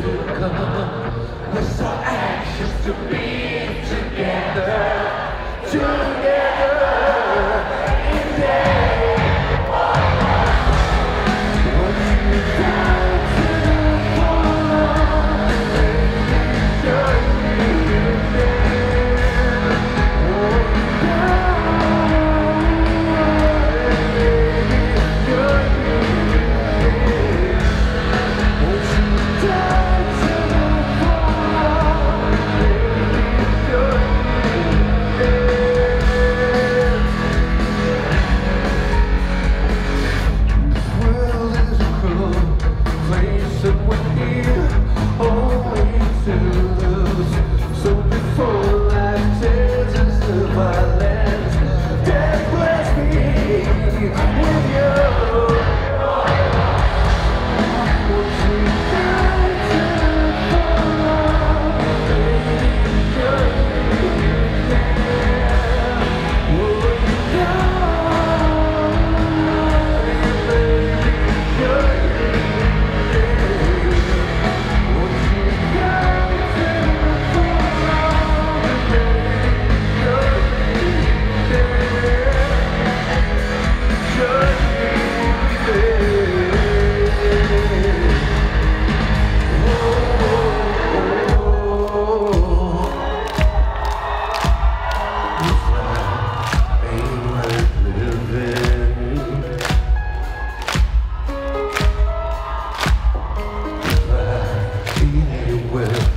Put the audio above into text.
We're so anxious to be with his